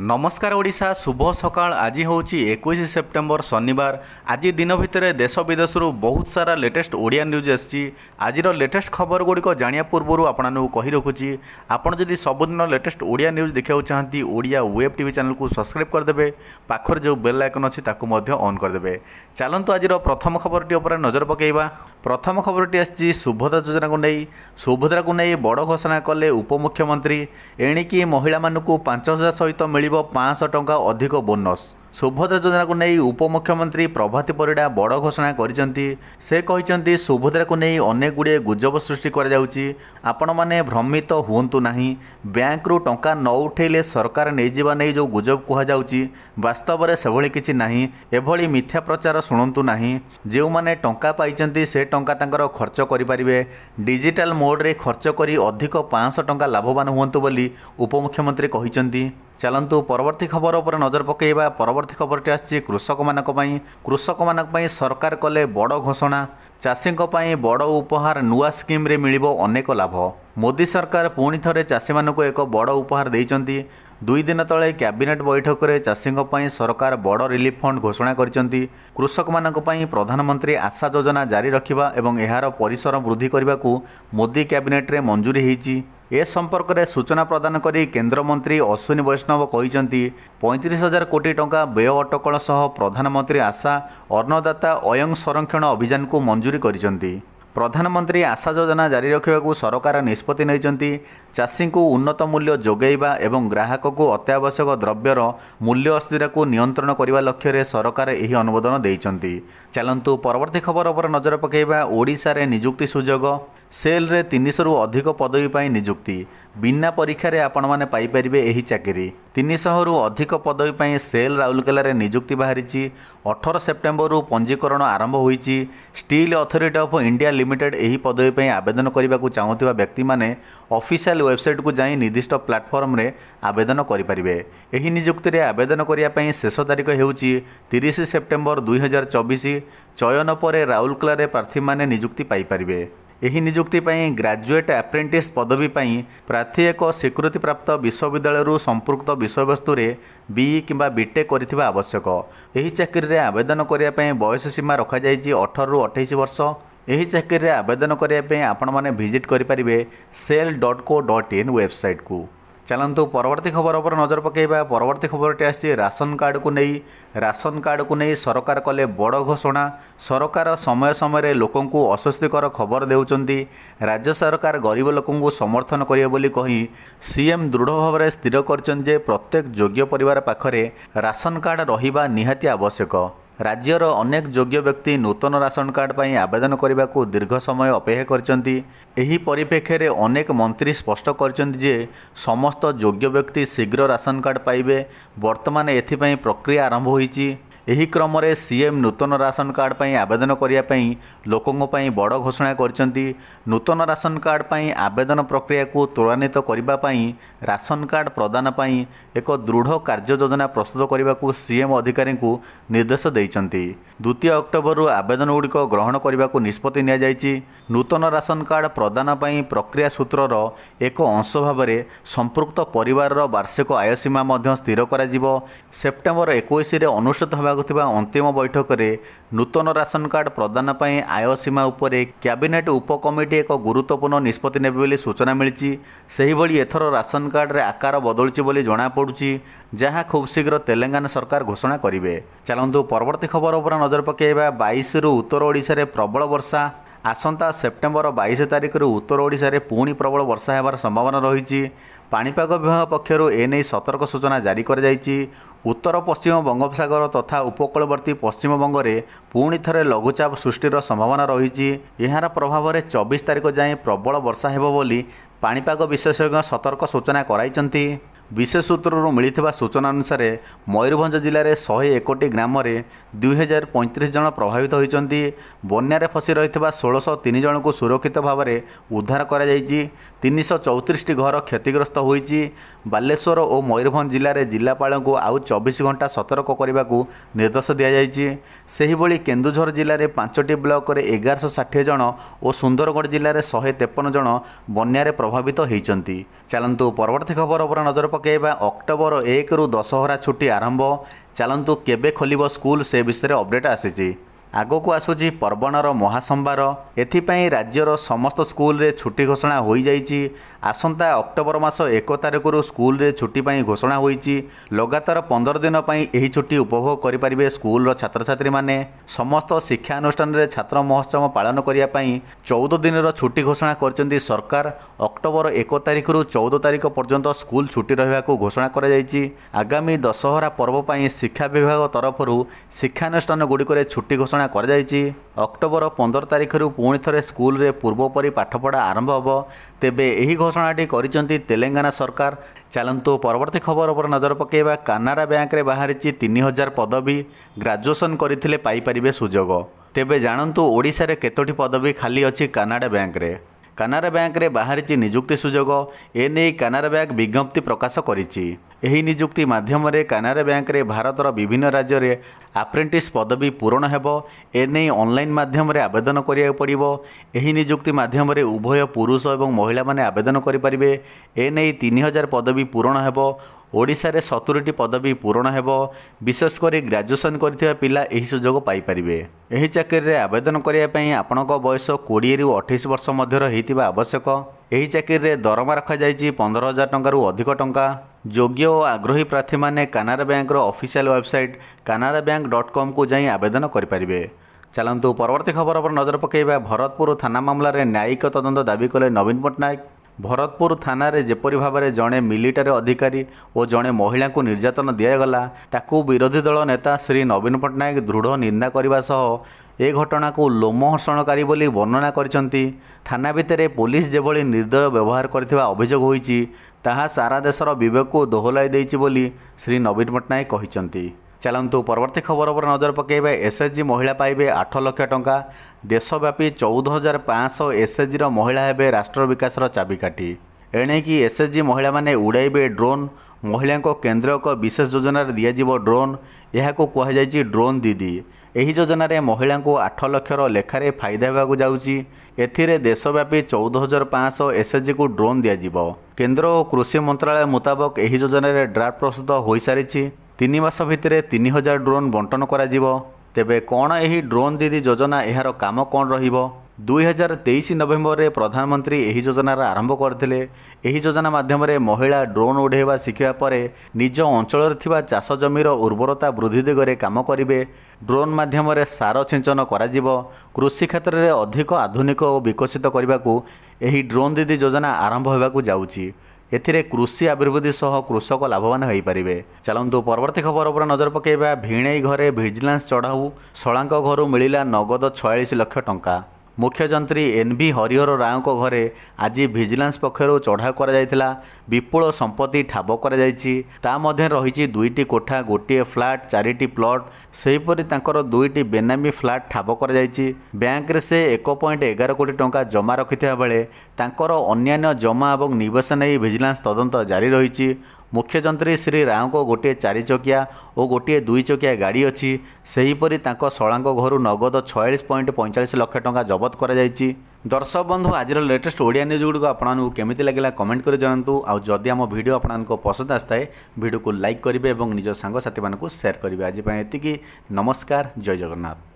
ନମସ୍କାର ଓଡ଼ିଶା ଶୁଭ ସକାଳ। ଆଜି ହେଉଛି ଏକୋଇଶ ସେପ୍ଟେମ୍ବର ଶନିବାର। ଆଜି ଦିନ ଭିତରେ ଦେଶ ବିଦେଶରୁ ବହୁତ ସାରା ଲେଟେଷ୍ଟ ଓଡ଼ିଆ ନ୍ୟୁଜ୍ ଆସିଛି। ଆଜିର ଲେଟେଷ୍ଟ ଖବର ଗୁଡ଼ିକ ଜାଣିବା ପୂର୍ବରୁ ଆପଣମାନଙ୍କୁ କହି ରଖୁଛି। ଆପଣ ଯଦି ସବୁଦିନ ଲେଟେଷ୍ଟ ଓଡ଼ିଆ ନ୍ୟୁଜ୍ ଦେଖିବାକୁ ଚାହାନ୍ତି ଓଡ଼ିଆ ୱେବ୍ ଟିଭି ଚ୍ୟାନେଲକୁ ସବସ୍କ୍ରାଇବ୍ କରିଦେବେ। ପାଖରେ ଯେଉଁ ବେଲ୍ ଆଇକନ୍ ଅଛି ତାକୁ ମଧ୍ୟ ଅନ୍ କରିଦେବେ। ଚାଲନ୍ତୁ ଆଜିର ପ୍ରଥମ ଖବରଟି ଉପରେ ନଜର ପକାଇବା। ପ୍ରଥମ ଖବରଟି ଆସିଛି ସୁଭଦ୍ରା ଯୋଜନାକୁ ନେଇ। ସୁଭଦ୍ରାକୁ ନେଇ ବଡ଼ ଘୋଷଣା କଲେ ଉପମୁଖ୍ୟମନ୍ତ୍ରୀ। ଏଣିକି ମହିଳାମାନଙ୍କୁ ପାଞ୍ଚ ହଜାର ସହିତ ମିଳିବ ପାଞ୍ଚଶହ ଟଙ୍କା ଅଧିକ ବୋନସ୍। ସୁଭଦ୍ରା ଯୋଜନାକୁ ନେଇ ଉପମୁଖ୍ୟମନ୍ତ୍ରୀ ପ୍ରଭାତୀ ପରିଡ଼ା ବଡ଼ ଘୋଷଣା କରିଛନ୍ତି। ସେ କହିଛନ୍ତି ସୁଭଦ୍ରାକୁ ନେଇ ଅନେକ ଗୁଡ଼ିଏ ଗୁଜବ ସୃଷ୍ଟି କରାଯାଉଛି। ଆପଣମାନେ ଭ୍ରମିତ ହୁଅନ୍ତୁ ନାହିଁ। ବ୍ୟାଙ୍କରୁ ଟଙ୍କା ନ ଉଠାଇଲେ ସରକାର ନେଇଯିବା ନେଇ ଯେଉଁ ଗୁଜବ କୁହାଯାଉଛି ବାସ୍ତବରେ ସେଭଳି କିଛି ନାହିଁ। ଏଭଳି ମିଥ୍ୟା ପ୍ରଚାର ଶୁଣନ୍ତୁ ନାହିଁ। ଯେଉଁମାନେ ଟଙ୍କା ପାଇଛନ୍ତି ସେ ଟଙ୍କା ତାଙ୍କର ଖର୍ଚ୍ଚ କରିପାରିବେ। ଡିଜିଟାଲ ମୋଡ଼ରେ ଖର୍ଚ୍ଚ କରି ଅଧିକ ପାଞ୍ଚଶହ ଟଙ୍କା ଲାଭବାନ ହୁଅନ୍ତୁ ବୋଲି ଉପମୁଖ୍ୟମନ୍ତ୍ରୀ କହିଛନ୍ତି। ଚାଲନ୍ତୁ ପରବର୍ତ୍ତୀ ଖବର ଉପରେ ନଜର ପକାଇବା। ପରବର୍ତ୍ତୀ ଖବରଟି ଆସିଛି କୃଷକମାନଙ୍କ ପାଇଁ। କୃଷକମାନଙ୍କ ପାଇଁ ସରକାର କଲେ ବଡ଼ ଘୋଷଣା। ଚାଷୀଙ୍କ ପାଇଁ ବଡ଼ ଉପହାର ନୂଆ ସ୍କିମ୍ରେ ମିଳିବ ଅନେକ ଲାଭ। ମୋଦି ସରକାର ପୁଣି ଥରେ ଚାଷୀମାନଙ୍କୁ ଏକ ବଡ଼ ଉପହାର ଦେଇଛନ୍ତି। ଦୁଇ ଦିନ ତଳେ କ୍ୟାବିନେଟ୍ ବୈଠକରେ ଚାଷୀଙ୍କ ପାଇଁ ସରକାର ବଡ଼ ରିଲିଫ୍ ଫଣ୍ଡ ଘୋଷଣା କରିଛନ୍ତି। କୃଷକମାନଙ୍କ ପାଇଁ ପ୍ରଧାନମନ୍ତ୍ରୀ ଆଶା ଯୋଜନା ଜାରି ରଖିବା ଏବଂ ଏହାର ପରିସର ବୃଦ୍ଧି କରିବାକୁ ମୋଦି କ୍ୟାବିନେଟ୍ରେ ମଞ୍ଜୁରୀ ହୋଇଛି। ଏ ସମ୍ପର୍କରେ ସୂଚନା ପ୍ରଦାନ କରି କେନ୍ଦ୍ରମନ୍ତ୍ରୀ ଅଶ୍ୱିନୀ ବୈଷ୍ଣବ କହିଛନ୍ତି ପଇଁତିରିଶ ହଜାର କୋଟି ଟଙ୍କା ବ୍ୟୟ ଅଟକଳ ସହ ପ୍ରଧାନମନ୍ତ୍ରୀ ଆଶା ଅନ୍ନଦାତା ଅୟଂ ସଂରକ୍ଷଣ ଅଭିଯାନକୁ ମଞ୍ଜୁରୀ କରିଛନ୍ତି। ପ୍ରଧାନମନ୍ତ୍ରୀ ଆଶା ଯୋଜନା ଜାରି ରଖିବାକୁ ସରକାର ନିଷ୍ପତ୍ତି ନେଇଛନ୍ତି ଚାଷୀଙ୍କୁ ଉନ୍ନତ ମୂଲ୍ୟ ଯୋଗାଇବା ଏବଂ ଗ୍ରାହକକୁ ଅତ୍ୟାବଶ୍ୟକ ଦ୍ରବ୍ୟର ମୂଲ୍ୟ ଅସ୍ଥିରକୁ ନିୟନ୍ତ୍ରଣ କରିବା ଲକ୍ଷ୍ୟରେ ସରକାର ଏହି ଅନୁମୋଦନ ଦେଇଛନ୍ତି। ଚାଲନ୍ତୁ ପରବର୍ତ୍ତୀ ଖବର ଉପରେ ନଜର ପକାଇବା ଓଡ଼ିଶାରେ ନିଯୁକ୍ତି ସୁଯୋଗ। ସେଲ୍ରେ ତିନିଶହରୁ ଅଧିକ ପଦବୀ ପାଇଁ ନିଯୁକ୍ତି। ବିନା ପରୀକ୍ଷାରେ ଆପଣମାନେ ପାଇପାରିବେ ଏହି ଚାକିରି। ତିନିଶହରୁ ଅଧିକ ପଦବୀ ପାଇଁ ସେଲ୍ ରାଉରକେଲାରେ ନିଯୁକ୍ତି ବାହାରିଛି। ଅଠର ସେପ୍ଟେମ୍ବରରୁ ପଞ୍ଜୀକରଣ ଆରମ୍ଭ ହୋଇଛି। Steel authority of India limited ଏହି ପଦବୀ ପାଇଁ ଆବେଦନ କରିବାକୁ ଚାହୁଁଥିବା ବ୍ୟକ୍ତିମାନେ ଅଫିସିଆଲ ୱେବସାଇଟ୍କୁ ଯାଇ ନିର୍ଦ୍ଦିଷ୍ଟ ପ୍ଲାଟଫର୍ମରେ ଆବେଦନ କରିପାରିବେ। ଏହି ନିଯୁକ୍ତିରେ ଆବେଦନ କରିବା ପାଇଁ ଶେଷ ତାରିଖ ହେଉଛି ତିରିଶ ସେପ୍ଟେମ୍ବର ଦୁଇହଜାର ଚବିଶ। ଚୟନ ପରେ ରାଉରକେଲାରେ ପ୍ରାର୍ଥୀମାନେ ନିଯୁକ୍ତି ପାଇପାରିବେ। ଏହି ନିଯୁକ୍ତି ପାଇଁ ଗ୍ରାଜୁଏଟ୍ ଆପ୍ରେଣ୍ଟିସ୍ ପଦବୀ ପାଇଁ ପ୍ରାର୍ଥୀ ଏକ ସ୍ୱୀକୃତିପ୍ରାପ୍ତ ବିଶ୍ୱବିଦ୍ୟାଳୟରୁ ସମ୍ପୃକ୍ତ ବିଷୟବସ୍ତୁରେ ବିଇ କିମ୍ବା ବିଟେକ୍ କରିଥିବା ଆବଶ୍ୟକ। ଏହି ଚାକିରିରେ ଆବେଦନ କରିବା ପାଇଁ ବୟସ ସୀମା ରଖାଯାଇଛି ଅଠରରୁ ଅଠେଇଶ ବର୍ଷ। ଏହି ଚାକିରିରେ ଆବେଦନ କରିବା ପାଇଁ ଆପଣମାନେ ଭିଜିଟ୍ କରିପାରିବେ sail dot co dot in ୱେବସାଇଟ୍କୁ ଚାଲନ୍ତୁ ପରବର୍ତ୍ତୀ ଖବର ଉପରେ ନଜର ପକାଇବା। ପରବର୍ତ୍ତୀ ଖବରଟି ଆସିଛି ରାସନ କାର୍ଡ଼କୁ ନେଇ। ରାସନ କାର୍ଡ଼କୁ ନେଇ ସରକାର କଲେ ବଡ଼ ଘୋଷଣା। ସରକାର ସମୟ ସମୟରେ ଲୋକଙ୍କୁ ଅସ୍ୱସ୍ତିକର ଖବର ଦେଉଛନ୍ତି। ରାଜ୍ୟ ସରକାର ଗରିବ ଲୋକଙ୍କୁ ସମର୍ଥନ କରିବେ ବୋଲି କହି ସିଏମ୍ ଦୃଢ଼ ଭାବରେ ସ୍ଥିର କରିଛନ୍ତି ଯେ ପ୍ରତ୍ୟେକ ଯୋଗ୍ୟ ପରିବାର ପାଖରେ ରାସନ କାର୍ଡ଼ ରହିବା ନିହାତି ଆବଶ୍ୟକ। ରାଜ୍ୟର ଅନେକ ଯୋଗ୍ୟ ବ୍ୟକ୍ତି ନୂତନ ରାସନ କାର୍ଡ଼ ପାଇଁ ଆବେଦନ କରିବାକୁ ଦୀର୍ଘ ସମୟ ଅପେକ୍ଷା କରିଛନ୍ତି। ଏହି ପରିପ୍ରେକ୍ଷୀରେ ଅନେକ ମନ୍ତ୍ରୀ ସ୍ପଷ୍ଟ କରିଛନ୍ତି ଯେ ସମସ୍ତ ଯୋଗ୍ୟ ବ୍ୟକ୍ତି ଶୀଘ୍ର ରାସନ କାର୍ଡ଼ ପାଇବେ। ବର୍ତ୍ତମାନ ଏଥିପାଇଁ ପ୍ରକ୍ରିୟା ଆରମ୍ଭ ହୋଇଛି। ଏହି କ୍ରମରେ ସିଏମ୍ ନୂତନ ରାସନ କାର୍ଡ଼ ପାଇଁ ଆବେଦନ କରିବା ପାଇଁ ଲୋକଙ୍କ ପାଇଁ ବଡ଼ ଘୋଷଣା କରିଛନ୍ତି। ନୂତନ ରାସନ କାର୍ଡ଼ ପାଇଁ ଆବେଦନ ପ୍ରକ୍ରିୟାକୁ ତ୍ୱରାନ୍ୱିତ କରିବା ପାଇଁ ରାସନ କାର୍ଡ଼ ପ୍ରଦାନ ପାଇଁ ଏକ ଦୃଢ଼ କାର୍ଯ୍ୟ ଯୋଜନା ପ୍ରସ୍ତୁତ କରିବାକୁ ସିଏମ୍ ଅଧିକାରୀଙ୍କୁ ନିର୍ଦ୍ଦେଶ ଦେଇଛନ୍ତି। ଦ୍ୱିତୀୟ ଅକ୍ଟୋବରରୁ ଆବେଦନଗୁଡ଼ିକ ଗ୍ରହଣ କରିବାକୁ ନିଷ୍ପତ୍ତି ନିଆଯାଇଛି। ନୂତନ ରାସନ କାର୍ଡ଼ ପ୍ରଦାନ ପାଇଁ ପ୍ରକ୍ରିୟା ସୂତ୍ରର ଏକ ଅଂଶ ଭାବରେ ସମ୍ପୃକ୍ତ ପରିବାରର ବାର୍ଷିକ ଆୟ ସୀମା ମଧ୍ୟ ସ୍ଥିର କରାଯିବ। ସେପ୍ଟେମ୍ବର ଏକୋଇଶରେ ଅନୁଷ୍ଠିତ ହେବାକୁ ଥିବା ଅନ୍ତିମ ବୈଠକରେ ନୂତନ ରାସନ କାର୍ଡ଼ ପ୍ରଦାନ ପାଇଁ ଆୟ ସୀମା ଉପରେ କ୍ୟାବିନେଟ୍ ଉପକମିଟି ଏକ ଗୁରୁତ୍ୱପୂର୍ଣ୍ଣ ନିଷ୍ପତ୍ତି ନେବେ ବୋଲି ସୂଚନା ମିଳିଛି। ସେହିଭଳି ଏଥର ରାସନ କାର୍ଡ଼ରେ ଆକାର ବଦଳୁଛି ବୋଲି ଜଣାପଡ଼ୁଛି ଯାହା ଖୁବ୍ ଶୀଘ୍ର ତେଲେଙ୍ଗାନା ସରକାର ଘୋଷଣା କରିବେ। ଚାଲନ୍ତୁ ପରବର୍ତ୍ତୀ ଖବର ଉପରେ ନଜର ପକାଇବା ବାଇଶରୁ ଉତ୍ତର ଓଡ଼ିଶାରେ ପ୍ରବଳ ବର୍ଷା ଆସନ୍ତା ସେପ୍ଟେମ୍ବର ବାଇଶ ତାରିଖରୁ ଉତ୍ତର ଓଡ଼ିଶାରେ ପୁଣି ପ୍ରବଳ ବର୍ଷା ହେବାର ସମ୍ଭାବନା ରହିଛି। ପାଣିପାଗ ବିଭାଗ ପକ୍ଷରୁ ଏନେଇ ସତର୍କ ସୂଚନା ଜାରି କରାଯାଇଛି। ଉତ୍ତର ପଶ୍ଚିମ ବଙ୍ଗୋପସାଗର ତଥା ଉପକୂଳବର୍ତ୍ତୀ ପଶ୍ଚିମବଙ୍ଗରେ ପୁଣି ଥରେ ଲଘୁଚାପ ସୃଷ୍ଟିର ସମ୍ଭାବନା ରହିଛି। ଏହାର ପ୍ରଭାବରେ ଚବିଶ ତାରିଖ ଯାଏଁ ପ୍ରବଳ ବର୍ଷା ହେବ ବୋଲି ପାଣିପାଗ ବିଶେଷଜ୍ଞ ସତର୍କ ସୂଚନା କରାଇଛନ୍ତି। ବିଶେଷ ସୂତ୍ରରୁ ମିଳିଥିବା ସୂଚନା ଅନୁସାରେ ମୟୂରଭଞ୍ଜ ଜିଲ୍ଲାରେ ଶହେ ଏକଟି ଗ୍ରାମରେ ଦୁଇ ହଜାର ପଇଁତିରିଶ ଜଣ ପ୍ରଭାବିତ ହୋଇଛନ୍ତି। ବନ୍ୟାରେ ଫସି ରହିଥିବା ଷୋଳଶହ ତିନି ଜଣଙ୍କୁ ସୁରକ୍ଷିତ ଭାବରେ ଉଦ୍ଧାର କରାଯାଇଛି। ତିନିଶହ ଚଉତିରିଶଟି ଘର କ୍ଷତିଗ୍ରସ୍ତ ହୋଇଛି। ବାଲେଶ୍ୱର ଓ ମୟୂରଭଞ୍ଜ ଜିଲ୍ଲାରେ ଜିଲ୍ଲାପାଳଙ୍କୁ ଆଉ ଚବିଶ ଘଣ୍ଟା ସତର୍କ କରିବାକୁ ନିର୍ଦ୍ଦେଶ ଦିଆଯାଇଛି। ସେହିଭଳି କେନ୍ଦୁଝର ଜିଲ୍ଲାରେ ପାଞ୍ଚଟି ବ୍ଲକରେ ଏଗାରଶହ ଷାଠିଏ ଜଣ ଓ ସୁନ୍ଦରଗଡ଼ ଜିଲ୍ଲାରେ ଶହେ ତେପନ ଜଣ ବନ୍ୟାରେ ପ୍ରଭାବିତ ହୋଇଛନ୍ତି। ଚାଲନ୍ତୁ ପରବର୍ତ୍ତୀ ଖବର ଉପରେ ନଜର ପକାଇବା ଅକ୍ଟୋବର ଏକରୁ ଦଶହରା ଛୁଟି ଆରମ୍ଭ। ଚାଲନ୍ତୁ କେବେ ଖୋଲିବ ସ୍କୁଲ ସେ ବିଷୟରେ ଅପଡ଼େଟ୍ ଆସିଛି। ଆଗକୁ ଆସୁଛି ପର୍ବଣର ମହାସମ୍ବାର। ଏଥିପାଇଁ ରାଜ୍ୟର ସମସ୍ତ ସ୍କୁଲରେ ଛୁଟି ଘୋଷଣା ହୋଇଯାଇଛି। ଆସନ୍ତା ଅକ୍ଟୋବର ମାସ ଏକ ତାରିଖରୁ ସ୍କୁଲରେ ଛୁଟି ପାଇଁ ଘୋଷଣା ହୋଇଛି। ଲଗାତାର ପନ୍ଦର ଦିନ ପାଇଁ ଏହି ଛୁଟି ଉପଭୋଗ କରିପାରିବେ ସ୍କୁଲର ଛାତ୍ରଛାତ୍ରୀମାନେ। ସମସ୍ତ ଶିକ୍ଷାନୁଷ୍ଠାନରେ ଛାତ୍ର ମହୋତ୍ସବ ପାଳନ କରିବା ପାଇଁ ଚଉଦ ଦିନର ଛୁଟି ଘୋଷଣା କରିଛନ୍ତି ସରକାର। ଅକ୍ଟୋବର ଏକ ତାରିଖରୁ ଚଉଦ ତାରିଖ ପର୍ଯ୍ୟନ୍ତ ସ୍କୁଲ ଛୁଟି ରହିବାକୁ ଘୋଷଣା କରାଯାଇଛି। ଆଗାମୀ ଦଶହରା ପର୍ବ ପାଇଁ ଶିକ୍ଷା ବିଭାଗ ତରଫରୁ ଶିକ୍ଷାନୁଷ୍ଠାନ ଗୁଡ଼ିକରେ ଛୁଟି ଘୋଷଣା ଘୋଷଣା କରାଯାଇଛି। ଅକ୍ଟୋବର ପନ୍ଦର ତାରିଖରୁ ପୁଣି ଥରେ ସ୍କୁଲରେ ପୂର୍ବପରି ପାଠପଢ଼ା ଆରମ୍ଭ ହେବ। ତେବେ ଏହି ଘୋଷଣାଟି କରିଛନ୍ତି ତେଲେଙ୍ଗାନା ସରକାର। ଚାଲନ୍ତୁ ପରବର୍ତ୍ତୀ ଖବର ଉପରେ ନଜର ପକାଇବା। କାନାଡ଼ା ବ୍ୟାଙ୍କରେ ବାହାରିଛି ତିନି ହଜାର ପଦବୀ। ଗ୍ରାଜୁଏସନ୍ କରିଥିଲେ ପାଇପାରିବେ ସୁଯୋଗ। ତେବେ ଜାଣନ୍ତୁ ଓଡ଼ିଶାରେ କେତୋଟି ପଦବୀ ଖାଲି ଅଛି କାନାଡ଼ା ବ୍ୟାଙ୍କରେ। କାନାରା ବ୍ୟାଙ୍କରେ ବାହାରିଛି ନିଯୁକ୍ତି ସୁଯୋଗ। ଏନେଇ କାନାରା ବ୍ୟାଙ୍କ ବିଜ୍ଞପ୍ତି ପ୍ରକାଶ କରିଛି। ଏହି ନିଯୁକ୍ତି ମାଧ୍ୟମରେ କାନାରା ବ୍ୟାଙ୍କରେ ଭାରତର ବିଭିନ୍ନ ରାଜ୍ୟରେ ଆପ୍ରେଣ୍ଟିସ୍ ପଦବୀ ପୂରଣ ହେବ। ଏନେଇ ଅନଲାଇନ୍ ମାଧ୍ୟମରେ ଆବେଦନ କରିବାକୁ ପଡ଼ିବ। ଏହି ନିଯୁକ୍ତି ମାଧ୍ୟମରେ ଉଭୟ ପୁରୁଷ ଏବଂ ମହିଳାମାନେ ଆବେଦନ କରିପାରିବେ। ଏନେଇ ତିନି ହଜାର ପଦବୀ ପୂରଣ ହେବ। ଓଡ଼ିଶାରେ ସତୁରିଟି ପଦବୀ ପୂରଣ ହେବ। ବିଶେଷ କରି ଗ୍ରାଜୁଏସନ୍ କରିଥିବା ପିଲା ଏହି ସୁଯୋଗ ପାଇପାରିବେ। ଏହି ଚାକିରିରେ ଆବେଦନ କରିବା ପାଇଁ ଆପଣଙ୍କ ବୟସ କୋଡ଼ିଏରୁ ଅଠେଇଶ ବର୍ଷ ମଧ୍ୟର ହୋଇଥିବା ଆବଶ୍ୟକ। ଏହି ଚାକିରିରେ ଦରମା ରଖାଯାଇଛି ପନ୍ଦର ହଜାର ଟଙ୍କାରୁ ଅଧିକ ଟଙ୍କା। ଯୋଗ୍ୟ ଓ ଆଗ୍ରହୀ ପ୍ରାର୍ଥୀମାନେ କାନାରା ବ୍ୟାଙ୍କର official website Canara bank dot କମ୍କୁ ଯାଇ ଆବେଦନ କରିପାରିବେ। ଚାଲନ୍ତୁ ପରବର୍ତ୍ତୀ ଖବର ଉପରେ ନଜର ପକାଇବା। ଭରତପୁର ଥାନା ମାମଲାରେ ନ୍ୟାୟିକ ତଦନ୍ତ ଦାବି କଲେ ନବୀନ ପଟ୍ଟନାୟକ। ଭରତପୁର ଥାନାରେ ଯେପରି ଭାବରେ ଜଣେ ମିଲିଟାରୀ ଅଧିକାରୀ ଓ ଜଣେ ମହିଳାଙ୍କୁ ନିର୍ଯାତନା ଦିଆଗଲା ତାକୁ ବିରୋଧୀ ଦଳ ନେତା ଶ୍ରୀ ନବୀନ ପଟ୍ଟନାୟକ ଦୃଢ଼ ନିନ୍ଦା କରିବା ସହ ଏ ଘଟଣାକୁ ଲୋମହର୍ଷଣକାରୀ ବୋଲି ବର୍ଣ୍ଣନା କରିଛନ୍ତି। ଥାନା ଭିତରେ ପୋଲିସ ଯେଭଳି ନିର୍ଦ୍ଦୟ ବ୍ୟବହାର କରିଥିବା ଅଭିଯୋଗ ହୋଇଛି ତାହା ସାରା ଦେଶର ବିବେକକୁ ଦୋହଲାଇ ଦେଇଛି ବୋଲି ଶ୍ରୀ ନବୀନ ପଟ୍ଟନାୟକ କହିଛନ୍ତି। ଚାଲନ୍ତୁ ପରବର୍ତ୍ତୀ ଖବର ଉପରେ ନଜର ପକାଇବା। ଏସ୍ଏଚ୍ଜି ମହିଳା ପାଇବେ ଆଠ ଲକ୍ଷ ଟଙ୍କା। ଦେଶବ୍ୟାପୀ ଚଉଦ ହଜାର ପାଞ୍ଚଶହ ଏସ୍ଏଚ୍ଜିର ମହିଳା ହେବେ ରାଷ୍ଟ୍ର ବିକାଶର ଚାବିକାଠି। ଏଣିକି ଏସ୍ଏଚ୍ଜି ମହିଳାମାନେ ଉଡ଼ାଇବେ ଡ୍ରୋନ୍। ମହିଳାଙ୍କ କେନ୍ଦ୍ର ଏକ ବିଶେଷ ଯୋଜନାରେ ଦିଆଯିବ ଡ୍ରୋନ୍। ଏହାକୁ କୁହାଯାଇଛି ଡ୍ରୋନ୍ ଦିଦି। ଏହି ଯୋଜନାରେ ମହିଳାଙ୍କୁ ଆଠ ଲକ୍ଷର ଲେଖାରେ ଫାଇଦା ହେବାକୁ ଯାଉଛି ଏଥିରେ ଦେଶବ୍ୟାପୀ ଚଉଦ ହଜାର ପାଞ୍ଚଶହ ଏସ୍ଏଚ୍ଜିକୁ ଡ୍ରୋନ୍ ଦିଆଯିବ କେନ୍ଦ୍ର ଓ କୃଷି ମନ୍ତ୍ରାଳୟ ମୁତାବକ ଏହି ଯୋଜନାରେ ଡ୍ରାଫ୍ଟ ପ୍ରସ୍ତୁତ ହୋଇସାରିଛି ତିନି ମାସ ଭିତରେ ତିନି ହଜାର ଡ୍ରୋନ୍ ବଣ୍ଟନ କରାଯିବ ତେବେ କ'ଣ ଏହି ଡ୍ରୋନ୍ ଦିଦି ଯୋଜନା ଏହାର କାମ କ'ଣ ରହିବ ଦୁଇ ହଜାର ତେଇଶ ନଭେମ୍ବରରେ ପ୍ରଧାନମନ୍ତ୍ରୀ ଏହି ଯୋଜନାର ଆରମ୍ଭ କରିଥିଲେ। ଏହି ଯୋଜନା ମାଧ୍ୟମରେ ମହିଳା ଡ୍ରୋନ୍ ଉଡ଼ାଇବା ଶିଖିବା ପରେ ନିଜ ଅଞ୍ଚଳରେ ଥିବା ଚାଷ ଜମିର ଉର୍ବରତା ବୃଦ୍ଧି ଦିଗରେ କାମ କରିବେ। ଡ୍ରୋନ୍ ମାଧ୍ୟମରେ ସାର ସିଞ୍ଚନ କରାଯିବ। କୃଷି କ୍ଷେତ୍ରରେ ଅଧିକ ଆଧୁନିକ ଓ ବିକଶିତ କରିବାକୁ ଏହି ଡ୍ରୋନ୍ ଦିଦି ଯୋଜନା ଆରମ୍ଭ ହେବାକୁ ଯାଉଛି। ଏଥିରେ କୃଷି ଅଭିବୃଦ୍ଧି ସହ କୃଷକ ଲାଭବାନ ହୋଇପାରିବେ। ଚାଲନ୍ତୁ ପରବର୍ତ୍ତୀ ଖବର ଉପରେ ନଜର ପକାଇବା। ଭିଣେଇ ଘରେ ଭିଜିଲାନ୍ସ ଚଢ଼ାଉ ଶଳାଙ୍କ ଘରୁ ମିଳିଲା ନଗଦ ଛୟାଳିଶ ଲକ୍ଷ ଟଙ୍କା। ମୁଖ୍ୟଯନ୍ତ୍ରୀ ଏନ୍ ଭି ହରିହର ରାଓଙ୍କ ଘରେ ଆଜି ଭିଜିଲାନ୍ସ ପକ୍ଷରୁ ଚଢ଼ାଉ କରାଯାଇଥିଲା ବିପୁଳ ସମ୍ପତ୍ତି ଠାବ କରାଯାଇଛି। ତା ମଧ୍ୟରେ ରହିଛି ଦୁଇଟି କୋଠା ଗୋଟିଏ ଫ୍ଲାଟ୍ ଚାରିଟି ପ୍ଲଟ୍। ସେହିପରି ତାଙ୍କର ଦୁଇଟି ବେନାମୀ ଫ୍ଲାଟ୍ ଠାବ କରାଯାଇଛି। ବ୍ୟାଙ୍କରେ ସେ ଏକ ପଏଣ୍ଟ ଏଗାର କୋଟି ଟଙ୍କା ଜମା ରଖିଥିବା ବେଳେ ତାଙ୍କର ଅନ୍ୟାନ୍ୟ ଜମା ଏବଂ ନିବେଶ ନେଇ ଭିଜିଲାନ୍ସ ତଦନ୍ତ ଜାରି ରହିଛି। ମୁଖ୍ୟଯନ୍ତ୍ରୀ ଶ୍ରୀ ରାଓଙ୍କ ଗୋଟିଏ ଚାରି ଚକିଆ ଓ ଗୋଟିଏ ଦୁଇ ଚକିଆ ଗାଡ଼ି ଅଛି। ସେହିପରି ତାଙ୍କ ଶଳାଙ୍କ ଘରୁ ନଗଦ ଛୟାଳିଶ ପଏଣ୍ଟ ପଇଁଚାଳିଶ ଲକ୍ଷ ଟଙ୍କା ଜବତ କରାଯାଇଛି। ଦର୍ଶକ ବନ୍ଧୁ ଆଜିର ଲେଟେଷ୍ଟ ଓଡ଼ିଆ ନ୍ୟୁଜ୍ ଗୁଡ଼ିକ ଆପଣମାନଙ୍କୁ କେମିତି ଲାଗିଲା କମେଣ୍ଟ କରି ଜଣାନ୍ତୁ। ଆଉ ଯଦି ଆମ ଭିଡ଼ିଓ ଆପଣଙ୍କ ପସନ୍ଦ ଆସିଥାଏ ଭିଡ଼ିଓକୁ ଲାଇକ୍ କରିବେ ଏବଂ ନିଜ ସାଙ୍ଗସାଥିମାନଙ୍କୁ ସେୟାର କରିବେ। ଆଜି ପାଇଁ ଏତିକି। ନମସ୍କାର ଜୟ ଜଗନ୍ନାଥ।